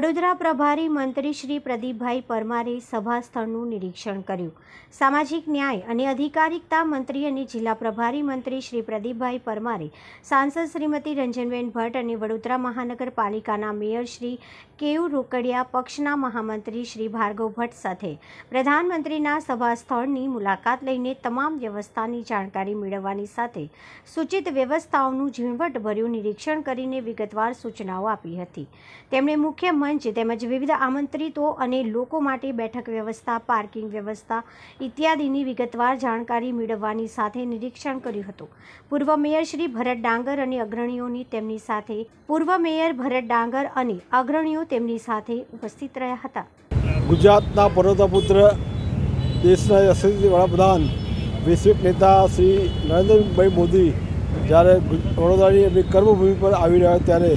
વડોદરા પ્રભારી મંત્રી શ્રી પ્રદીપભાઈ પરમારે સભાસ્થળનું નિરીક્ષણ કર્યું. સામાજિક ન્યાય અને અધિકારિકતા મંત્રી અને જિલ્લા પ્રભારી મંત્રી શ્રી પ્રદીપભાઈ પરમારે સાંસદ શ્રીમતી રંજનબેન ભટ્ટ અને વડોદરા મહાનગરપાલિકાના મેયર શ્રી કેયુ રોકડિયા, પક્ષના મહામંત્રી શ્રી ભાર્ગવ ભટ્ટ સાથે પ્રધાનમંત્રીના સભા સ્થળની મુલાકાત લઈને તમામ વ્યવસ્થાની જાણકારી મેળવવાની સાથે સૂચિત વ્યવસ્થાઓનું ઝીણવટભર્યું નિરીક્ષણ કરીને વિગતવાર સૂચનાઓ આપી હતી. તેમણે મુખ્ય મંચ તેમજ વિવિધ આમંત્રિતો અને લોકો માટે બેઠક વ્યવસ્થા, પાર્કિંગ વ્યવસ્થા ઇત્યાદિની વિગતવાર જાણકારી મેળવવાની સાથે નિરીક્ષણ કર્યું હતું. પૂર્વ મેયર શ્રી ભરત ડાંગર અને અગ્રણીઓની તેમની સાથે, પૂર્વ મેયર ભરત ડાંગર અને અગ્રણીઓ તેમની સાથે ઉપસ્થિત રહ્યા હતા. ગુજરાતના પર્વતપુત્ર, દેશના યશસ્વી વડાપ્રધાન વૈશ્વિક નેતા શ્રી નરેન્દ્રભાઈ મોદી જ્યારે વડોદરાની એમની કર્મભૂમિ પર આવી રહ્યા ત્યારે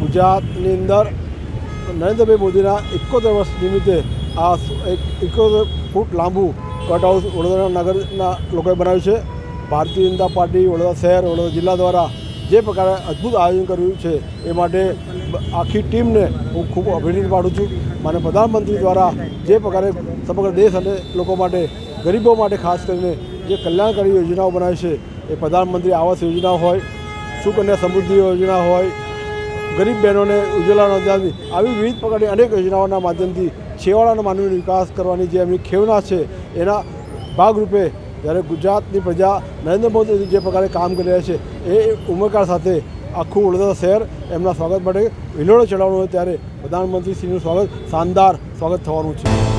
ગુજરાતની અંદર નરેન્દ્રભાઈ મોદીના એકોતેર વર્ષ નિમિત્તે આ એક એકોતેર ફૂટ લાંબુ કટઆઉટ વડોદરા નગરના લોકોએ બનાવ્યું છે. ભારતીય જનતા પાર્ટી, વડોદરા શહેર, વડોદરા જિલ્લા દ્વારા જે પ્રકારે અદ્ભુત આયોજન કર્યું છે એ માટે આખી ટીમને હું ખૂબ અભિનંદન પાડું છું. મને પ્રધાનમંત્રી દ્વારા જે પ્રકારે સમગ્ર દેશ અને લોકો માટે, ગરીબો માટે ખાસ કરીને જે કલ્યાણકારી યોજનાઓ બનાવી છે, એ પ્રધાનમંત્રી આવાસ યોજના હોય, સુકન્યા સમૃદ્ધિ યોજના હોય ગરીબ બહેનોને ઉજ્જવલા યોજનાની આવી વિવિધ પ્રકારની અનેક યોજનાઓના માધ્યમથી છેવાડાના માનવીનો વિકાસ કરવાની જે એમની ખેવના છે, એના ભાગરૂપે જ્યારે ગુજરાતની પ્રજા નરેન્દ્ર મોદી જે પ્રકારે કામ કરી રહ્યા છે, એ ઉમરકાર સાથે આખું વડોદરા શહેર એમના સ્વાગત માટે વિલોડો ચડાવવાનું હોય ત્યારે પ્રધાનમંત્રીશ્રીનું સ્વાગત, શાનદાર સ્વાગત થવાનું છે.